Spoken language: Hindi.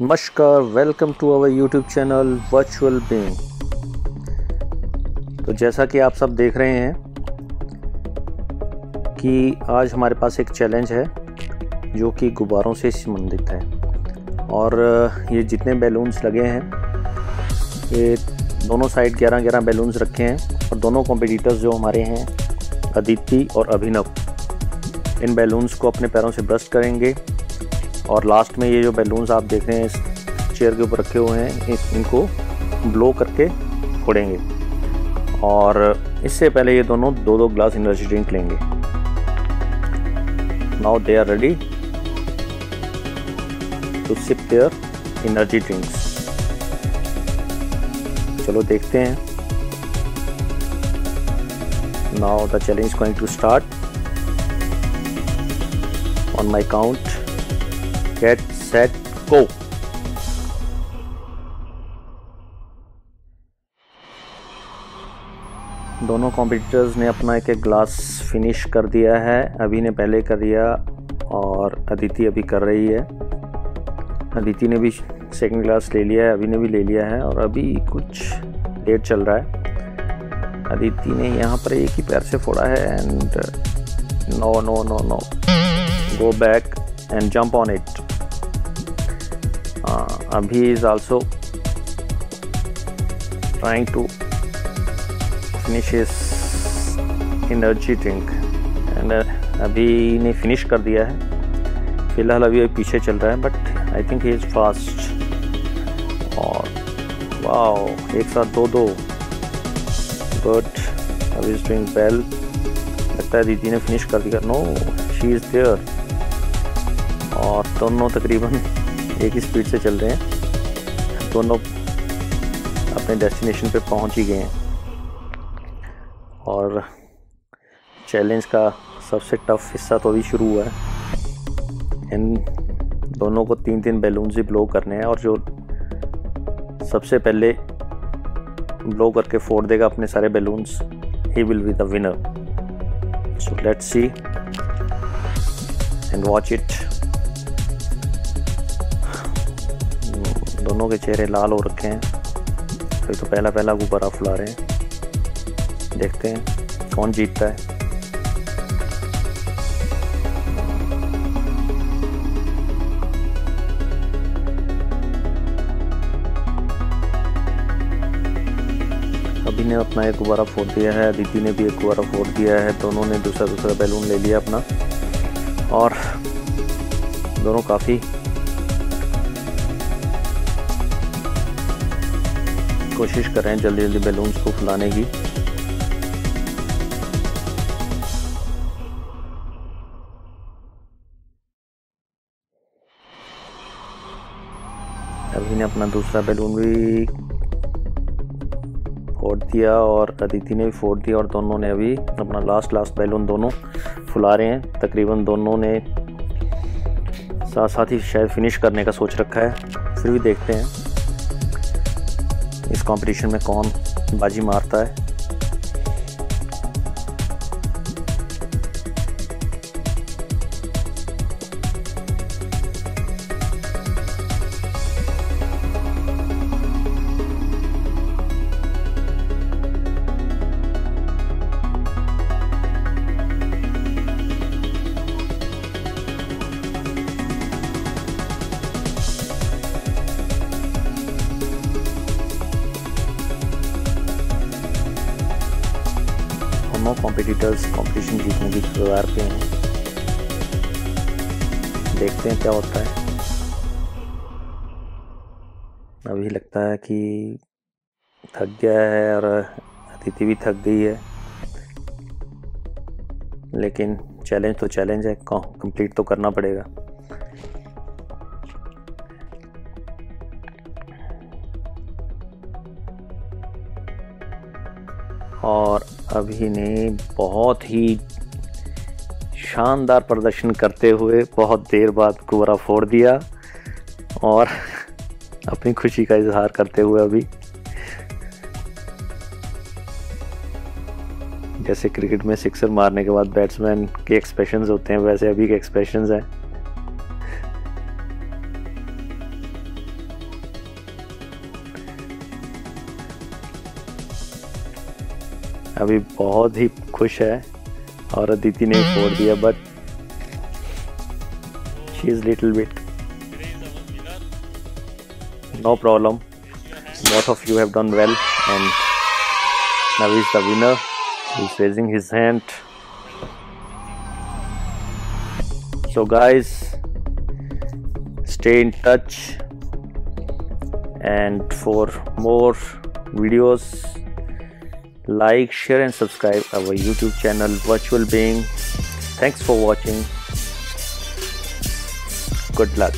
नमस्कार welcome to our YouTube channel virtual being तो जैसा कि आप सब देख रहे हैं कि आज हमारे पास एक चैलेंज है, जो कि गुब्बारों से संबंधित है। और ये जितने बैलून्स लगे हैं, ये दोनों साइड 11 11 बैलून्स रखे हैं, और दोनों कॉम्पिटिटर्स जो हमारे हैं अदिति और अभिनव इन बैलून्स को अपने पैरों से ब्रस्ट करेंगे। और लास्ट में ये जो बैलून्स आप देख रहे हैं, इस चेयर के ऊपर रखे हुए हैं इस इनको ब्लो करके फोड़ेंगे। और इससे पहले ये दोनों दो दो ग्लास एनर्जी ड्रिंक लेंगे। Now they are ready to sip their energy drinks चलो देखते हैं। Now the challenge going to start on my count get, set, go. दोनों कॉम्पिटिटर्स ने अपना एक एक ग्लास फिनिश कर दिया है। अभी ने पहले कर दिया और अदिति अभी कर रही है। अदिति ने भी सेकंड ग्लास ले लिया है, अभी ने भी ले लिया है और अभी कुछ लेट चल रहा है। अदिति ने यहाँ पर एक ही पैर से फोड़ा है and no no no no go back and jump on it uh, Abhi is also trying to finish his energy drink. And uh, अभी ने फिनिश कर दिया है फ़िलहाल अभी पीछे चल रहा है but I think he is fast और वाओ एक साथ दो दो बट अभी इज़ डूइंग वेल लगता है दीदी ने फिनिश कर दिया। नो शी इज़ देयर और दोनों तकरीबन एक ही स्पीड से चल रहे हैं। दोनों अपने डेस्टिनेशन पे पहुँच ही गए हैं। और चैलेंज का सबसे टफ हिस्सा तो अभी शुरू हुआ है। इन दोनों को तीन तीन बैलून ही ब्लो करने हैं और जो सबसे पहले ब्लो करके फोड़ देगा अपने सारे balloons he will be the winner so let's see and watch it दोनों के चेहरे लाल हो रखे हैं। अभी तो पहला पहला गुब्बारा फुला रहे हैं। देखते हैं कौन जीतता है। अभी ने अपना एक गुब्बारा फोड़ दिया है दीदी ने भी एक गुब्बारा फोड़ दिया है। दोनों ने दूसरा दूसरा बैलून ले लिया अपना। और दोनों काफ़ी कोशिश कर रहे हैं जल्दी जल्दी बैलून्स को फुलाने की। अभी ने अपना दूसरा बैलून भी फोड़ दिया और अदिति ने भी फोड़ दिया और दोनों ने अभी अपना लास्ट लास्ट बैलून दोनों फुला रहे हैं। तकरीबन दोनों ने साथ साथ ही शायद फिनिश करने का सोच रखा है। फिर भी देखते हैं। इस कंपटीशन में कौन बाजी मारता है? दोनों कॉम्पिटिटर्स कंपटीशन जीतने की कगार पे हैं। देखते हैं क्या होता है। अभी लगता है कि थक गया है और अतिथि भी थक गई है। लेकिन चैलेंज तो चैलेंज है कंप्लीट तो करना पड़ेगा। और अभी ने बहुत ही शानदार प्रदर्शन करते हुए बहुत देर बाद कुबरा फोड़ दिया और अपनी खुशी का इजहार करते हुए अभी जैसे क्रिकेट में सिक्सर मारने के बाद बैट्समैन के एक्सप्रेशंस होते हैं, वैसे अभी के एक्सप्रेशंस हैं। अभी बहुत ही खुश है। और अदिति ने छोड़ दिया but she is little bit no problem both of you have done well and now is the winner is raising his hand so guys stay in touch and for more videos like share and subscribe our youtube channel virtual being. Thanks for watching. Good luck